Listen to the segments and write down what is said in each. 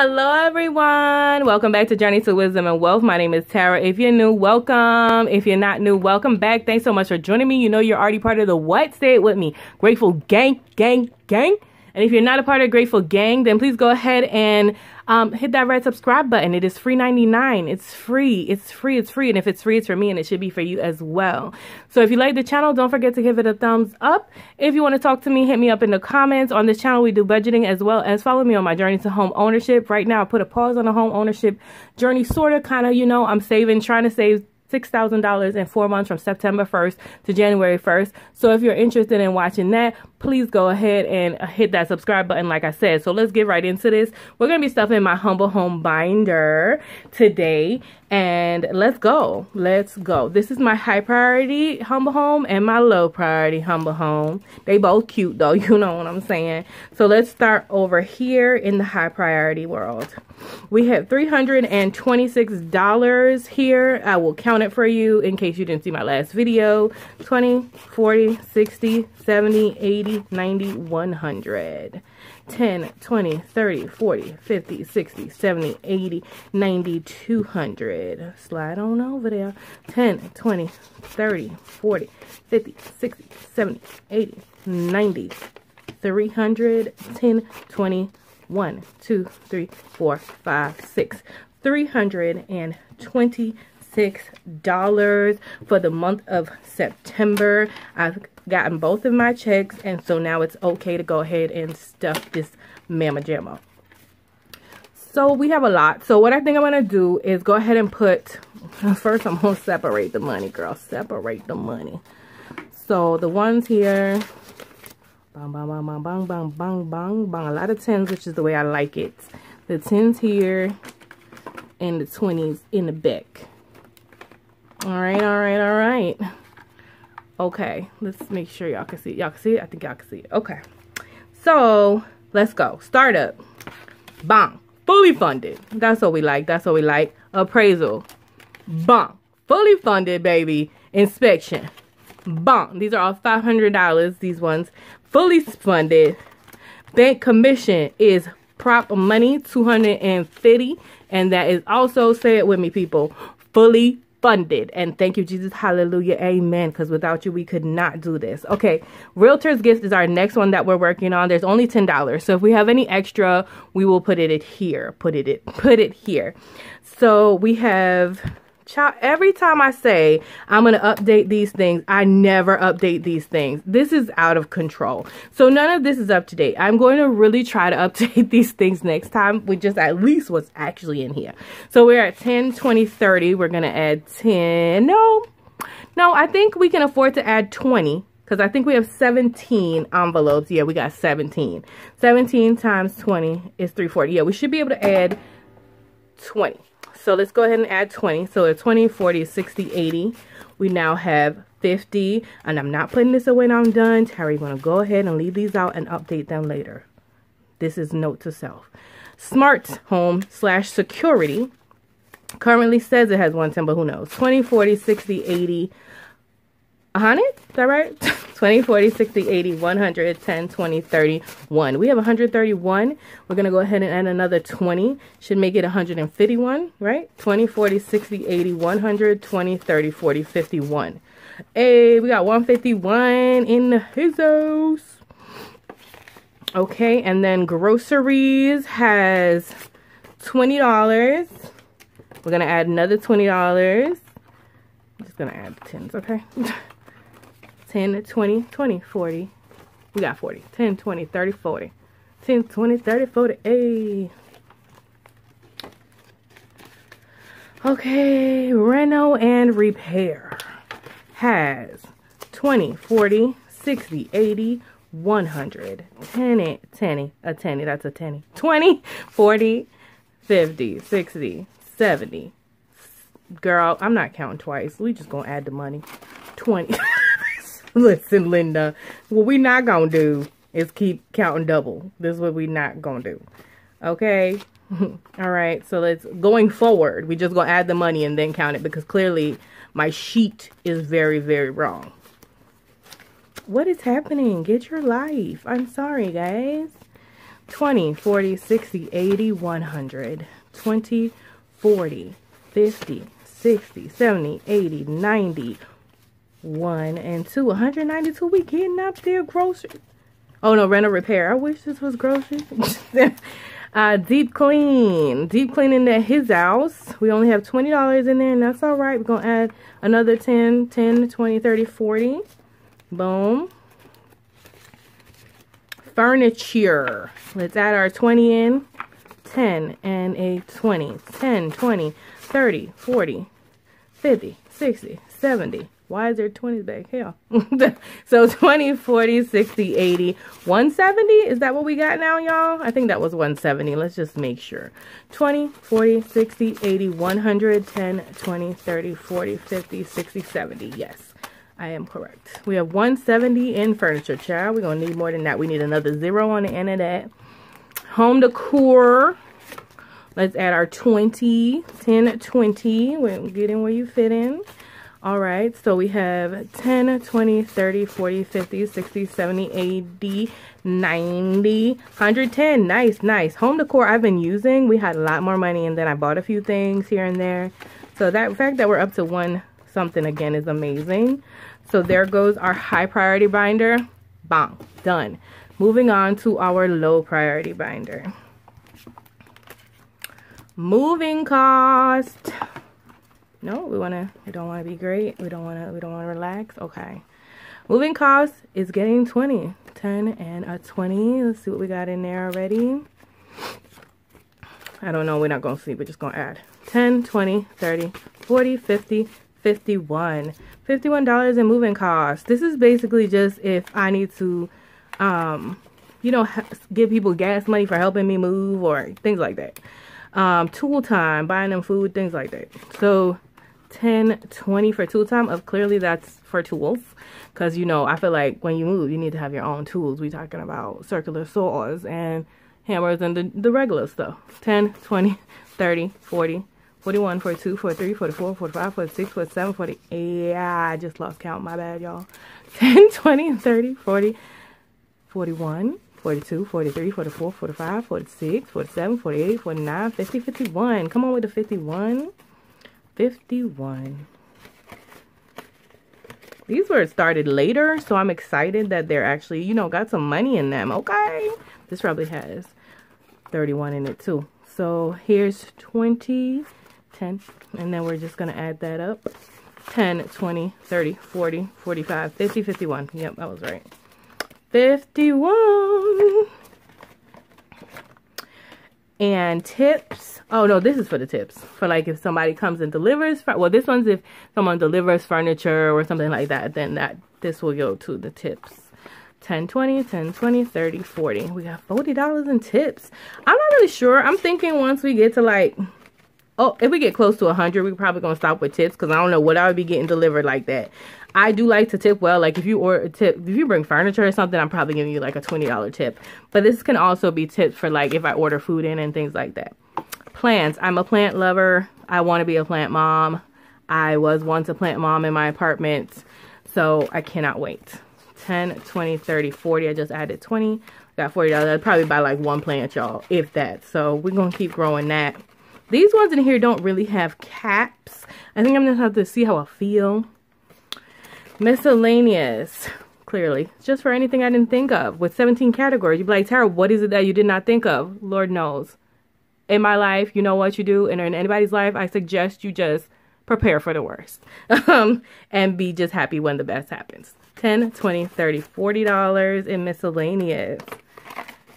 Hello, everyone. Welcome back to Journey to Wisdom and Wealth. My name is Tara. If you're new, welcome. If you're not new, welcome back. Thanks so much for joining me. You know you're already part of the what? Say it with me. Grateful gang, gang, gang. And if you're not a part of the Grateful Gang, then please go ahead and um, hit that red subscribe button. It is free 99. It's free. It's free. It's free. And if it's free, it's for me and it should be for you as well. So if you like the channel, don't forget to give it a thumbs up. If you want to talk to me, hit me up in the comments. On this channel, we do budgeting as well as follow me on my journey to home ownership. Right now, I put a pause on the home ownership journey, sort of, kind of, you know, I'm saving, trying to save $6,000 in four months from September 1st to January 1st. So if you're interested in watching that, please go ahead and hit that subscribe button like I said. So let's get right into this. We're going to be stuffing my humble home binder today and let's go. Let's go. This is my high priority humble home and my low priority humble home. They both cute though, you know what I'm saying. So let's start over here in the high priority world. We have $326 here. I will count it for you in case you didn't see my last video. 20, 40, 60, 70, 80, 90, 100. 10, 20, 30, 40, 50, 60, 70, 80, 90, 200. Slide on over there. 10, 20, 30, 40, 50, 60, 70, 80, 90, 300, 10, 20, 1, 2, 3, 4, 5, 6. $326 for the month of September. I've gotten both of my checks and so now it's okay to go ahead and stuff this mama jamma. So we have a lot. So what I think I'm going to do is go ahead and put, first I'm going to separate the money, girl. Separate the money. So the ones here, bang, bang, bang, bang, bang, bang, bang, bang, bang. A lot of tens, which is the way I like it. The tens here and the 20s in the back. All right, all right, all right. Okay, let's make sure y'all can see. Y'all can see it? I think y'all can see it. Okay. So, let's go. Startup. Bang. Fully funded. That's what we like. That's what we like. Appraisal. Bang. Fully funded, baby. Inspection. Bang. These are all $500. These ones. Fully funded. Bank commission is prop money. 250 And that is also, say it with me, people. Fully funded. And thank you, Jesus. Hallelujah. Amen. Because without you, we could not do this. Okay. Realtor's gift is our next one that we're working on. There's only $10. So if we have any extra, we will put it here. Put it, put it here. So we have Child, every time I say I'm going to update these things, I never update these things. This is out of control. So none of this is up to date. I'm going to really try to update these things next time with just at least what's actually in here. So we're at 10, 20, 30. We're going to add 10. No, no, I think we can afford to add 20 because I think we have 17 envelopes. Yeah, we got 17. 17 times 20 is 340. Yeah, we should be able to add 20. So let's go ahead and add 20. So at 20, 40, 60, 80. We now have 50. And I'm not putting this away when I'm done. Terry, going to go ahead and leave these out and update them later. This is note to self. Smart home slash security currently says it has 110, but who knows? 20, 40, 60, 80, 100? Is that right? 20, 40, 60, 80, 100, 10, 20, 31. We have 131. We're to go ahead and add another 20. Should make it 151, right? 20, 40, 60, 80, 100, 20, 30, 40, 51. Hey, we got 151 in the Hizos. Okay, and then groceries has $20. We're going to add another $20. I'm just to add tens, okay? 10, 20, 20, 40. We got 40. 10, 20, 30, 40. 10, 20, 30, 40. Hey. Okay, reno and repair has 20, 40, 60, 80, 100, 10, 10, a 10, that's a 10, 20, 40, 50, 60, 70. Girl, I'm not counting twice. We just gonna add the money. 20. Listen, Linda, what we not gonna do is keep counting double. This is what we not gonna do. Okay? All right, so let's, going forward, we just gonna add the money and then count it because clearly my sheet is very, very wrong. What is happening? Get your life. I'm sorry, guys. 20, 40, 60, 80, 100, 20, 40, 50, 60, 70, 80, 90, 1 and 2. 192. We getting up there grocery. Oh no, rental repair. I wish this was groceries. uh, deep clean. Deep cleaning at his house. We only have $20 in there and that's all right. We're to add another 10, 10, 20, 30, 40. Boom furniture. Let's add our 20 in. 10 and a 20. 10, 20, 30, 40, 50, 60, 70. Why is there 20s back here? so 20, 40, 60, 80, 170. Is that what we got now, y'all? I think that was 170. Let's just make sure. 20, 40, 60, 80, 100, 10, 20, 30, 40, 50, 60, 70. Yes. I am correct. We have 170 in furniture, child. We're going to need more than that. We need another zero on the end of that. Home decor. Let's add our 20, 10, 20. We're getting where you fit in. All right, so we have 10, 20, 30, 40, 50, 60, 70, 80, 90, 110. Nice, nice. Home decor I've been using. We had a lot more money and then I bought a few things here and there. So that fact that we're up to one something again is amazing. So there goes our high priority binder. Bang, done. Moving on to our low priority binder. Moving cost. No, we wanna we don't wanna be great. We don't wanna we don't wanna relax. Okay. Moving cost is getting 20. 10 and a 20. Let's see what we got in there already. I don't know. We're not going to see. We're just going to add 10, 20, 30, 40, 50, 51 $51 in moving costs. This is basically just if I need to, um, you know, give people gas money for helping me move or things like that. Um, tool time, buying them food, things like that. So 10, 20 for tool time. Of clearly that's for tools. Because, you know, I feel like when you move, you need to have your own tools. we talking about circular saws and hammers and the, the regular stuff. 10, 20, 30, 40, 41, 42, 43, 44, 45, 46, 47, 48. Yeah, I just lost count. My bad, y'all. 10, 20, 30, 40, 41, 42, 43, 44, 45, 46, 47, 48, 49, 50, 51. Come on with the 51. 51. These were started later, so I'm excited that they're actually, you know, got some money in them. Okay. This probably has 31 in it too. So here's 20, 10 and then we're just going to add that up 10 20 30 40 45 50 51 yep that was right 51 and tips oh no this is for the tips. For like if somebody comes and delivers well this one's if someone delivers furniture or something like that then that this will go to the tips. 10 20 10 20 30 40 we got 40 dollars in tips. I'm not really sure. I'm thinking once we get to like oh, if we get close to 100, we're probably going to stop with tips because I don't know what I would be getting delivered like that. I do like to tip well. Like if you order tip, if you bring furniture or something, I'm probably giving you like a $20 tip. But this can also be tips for like if I order food in and things like that. Plants. I'm a plant lover. I want to be a plant mom. I was once a plant mom in my apartment. So I cannot wait. 10, 20, 30, 40. I just added 20. Got $40. I'd probably buy like one plant, y'all, if that. So we're going to keep growing that. These ones in here don't really have caps. I think I'm going to have to see how I feel. Miscellaneous. Clearly. Just for anything I didn't think of. With 17 categories. You'd be like, Tara, what is it that you did not think of? Lord knows. In my life, you know what you do. And in anybody's life, I suggest you just prepare for the worst. um, and be just happy when the best happens. 10 20 30 $40 in miscellaneous.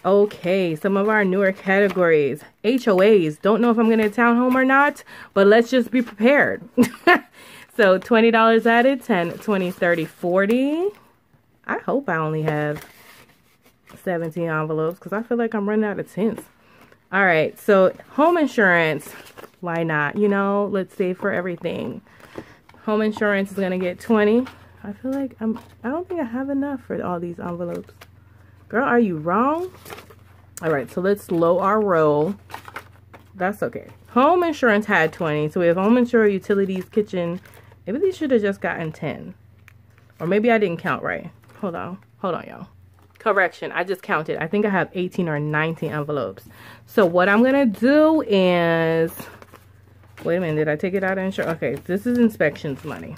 Okay, some of our newer categories. HOAs. Don't know if I'm going to townhome or not, but let's just be prepared. so $20 added, 10, 20, 30, 40. I hope I only have 17 envelopes because I feel like I'm running out of tents. All right, so home insurance. Why not? You know, let's save for everything. Home insurance is going to get 20. I feel like I'm, I don't think I have enough for all these envelopes. Girl, are you wrong? All right, so let's low our roll. That's okay. Home insurance had 20. So we have home insurance, utilities, kitchen. Maybe these should have just gotten 10. Or maybe I didn't count right. Hold on. Hold on, y'all. correction i just counted i think i have 18 or 19 envelopes so what i'm gonna do is wait a minute did i take it out of insurance okay this is inspections money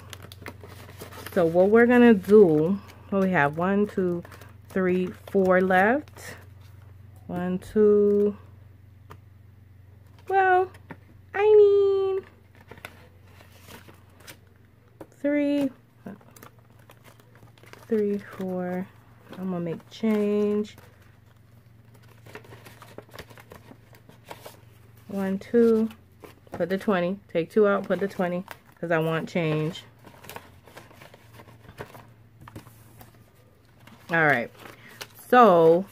so what we're gonna do well we have one two three four left one two well i mean three three four I'm gonna make change. One, two, put the 20. Take two out, put the 20, because I want change. All right. So,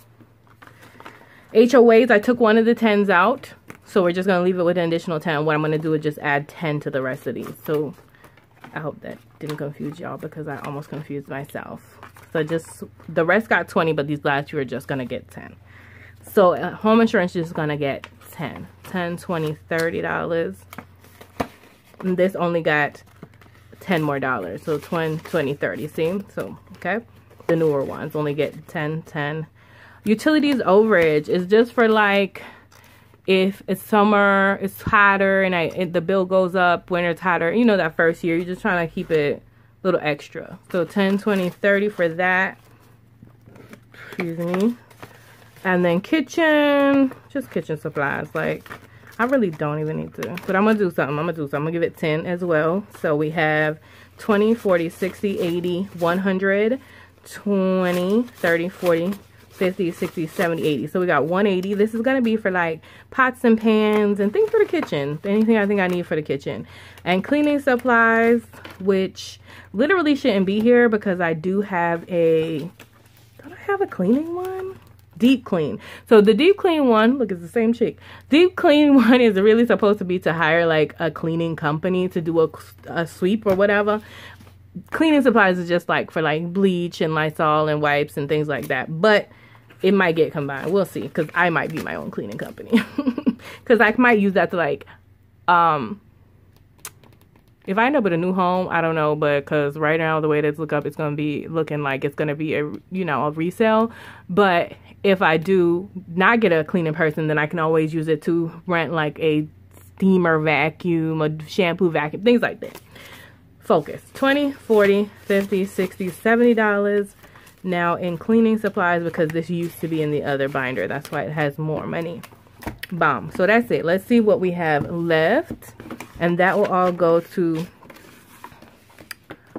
HOAs, I took one of the 10s out. So we're just going to leave it with an additional 10. What I'm going to do is just add 10 to the rest of these. So I hope that didn't confuse y'all because I almost confused myself. So just, the rest got 20, but these last two are just going to get 10. So uh, home insurance is going to get 10. 10, 20, 30 dollars. And this only got 10 more dollars. So 20, 20, 30. See? So, okay. The newer ones only get 10, 10. Utilities overage is just for like if it's summer, it's hotter, and I it, the bill goes up winter's hotter. You know that first year, you're just trying to keep it a little extra. So 10, 20, 30 for that. Excuse me. And then kitchen, just kitchen supplies. Like, I really don't even need to. But I'm going to do something. I'm going to do something. I'm going to give it 10 as well. So we have 20, 40, 60, 80, 100, 20, 30, 40, 50, 60, 70, 80. So we got 180. This is going to be for like pots and pans and things for the kitchen. Anything I think I need for the kitchen. And cleaning supplies, which literally shouldn't be here because I do have a, don't I have a cleaning one? Deep clean. So the deep clean one, look, it's the same chick. Deep clean one is really supposed to be to hire like a cleaning company to do a, a sweep or whatever cleaning supplies is just like for like bleach and Lysol and wipes and things like that. But it might get combined. We'll see. Because I might be my own cleaning company. Because I might use that to like, um, if I end up with a new home, I don't know, but because right now the way that's look up, it's gonna be looking like it's gonna be a you know a resale. But if I do not get a cleaning person, then I can always use it to rent like a steamer vacuum, a shampoo vacuum, things like that. Focus 20, 40, 50, 60, 70 dollars now in cleaning supplies because this used to be in the other binder. That's why it has more money. Bomb. So that's it. Let's see what we have left. And that will all go to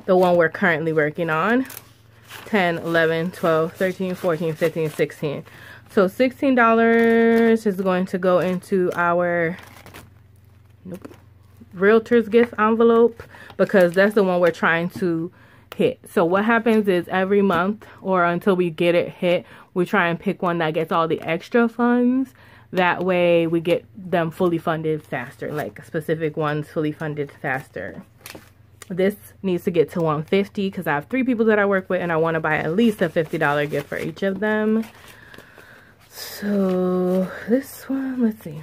the one we're currently working on. 10, 11, 12, 13, 14, 15, 16. So $16 is going to go into our nope, realtor's gift envelope because that's the one we're trying to hit. So what happens is every month or until we get it hit, we try and pick one that gets all the extra funds. That way we get them fully funded faster, like specific ones fully funded faster. This needs to get to 150 because I have three people that I work with and I want to buy at least a $50 gift for each of them. So this one, let's see.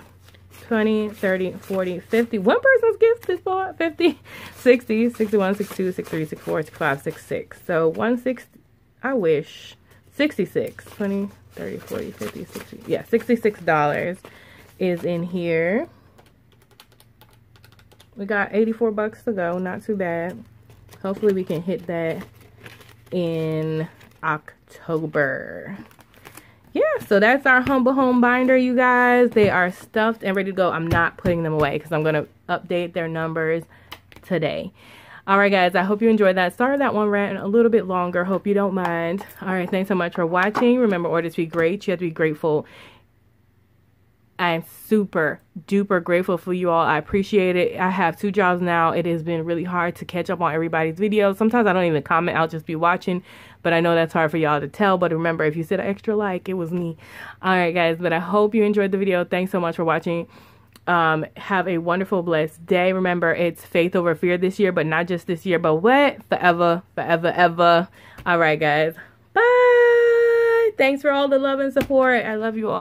20, 30, 40, 50. One person's gift is bought 50, 60, 61, 62, 63, 64, 65, 66. So 160, I wish, 66, 20, 30, 40, 50, 60. Yeah, $66 is in here. We got 84 bucks to go, not too bad. Hopefully we can hit that in October yeah, so that's our Humble Home binder, you guys. They are stuffed and ready to go. I'm not putting them away because I'm going to update their numbers today. All right, guys, I hope you enjoyed that. Sorry that one ran a little bit longer. Hope you don't mind. All right, thanks so much for watching. Remember, order to be great. You have to be grateful. I'm super duper grateful for you all. I appreciate it. I have two jobs now. It has been really hard to catch up on everybody's videos. Sometimes I don't even comment. I'll just be watching. But I know that's hard for y'all to tell. But remember, if you said an extra like, it was me. All right, guys. But I hope you enjoyed the video. Thanks so much for watching. Um, have a wonderful, blessed day. Remember, it's faith over fear this year, but not just this year, but what? Forever, forever, ever. All right, guys. Bye. Thanks for all the love and support. I love you all.